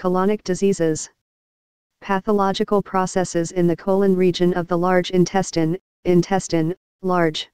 Colonic diseases. Pathological processes in the colon region of the large intestine, intestine, large.